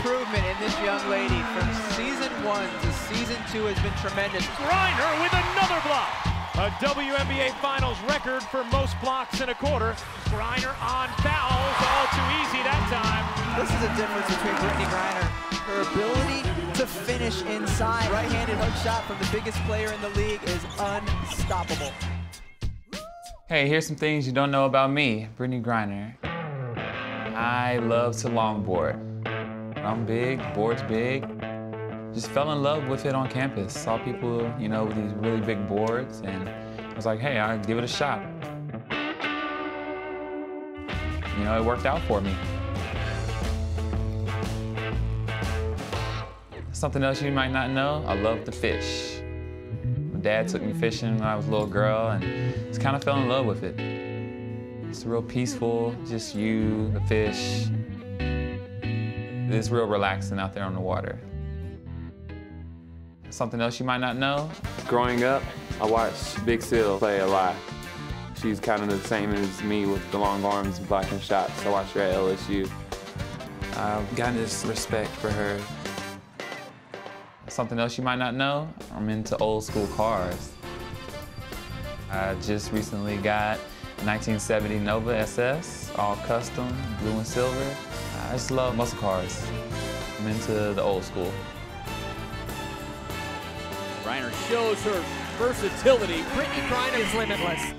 improvement in this young lady from season one to season two has been tremendous. Griner with another block. A WNBA Finals record for most blocks in a quarter. Griner on fouls, all too easy that time. This is a difference between Brittney Griner. Her ability to finish inside. Right-handed hook shot from the biggest player in the league is unstoppable. Hey, here's some things you don't know about me, Brittney Griner. I love to longboard. I'm big, board's big. Just fell in love with it on campus. Saw people, you know, with these really big boards, and I was like, hey, I'll give it a shot. You know, it worked out for me. Something else you might not know, I love to fish. My dad took me fishing when I was a little girl and just kind of fell in love with it. It's real peaceful, just you, the fish. It's real relaxing out there on the water. Something else you might not know, Growing up, I watched Big Syl play a lot. She's kind of the same as me with the long arms, and blocking shots. I watched her at LSU. I've gotten this respect for her. Something else you might not know, I'm into old school cars. I just recently got 1970 Nova SS, all custom, blue and silver. I just love muscle cars. I'm into the old school. Griner shows her versatility. Brittney Griner is limitless.